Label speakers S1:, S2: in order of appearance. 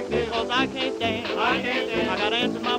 S1: like this.
S2: Cause I can't dance.
S1: I can't dance.
S2: I gotta answer my.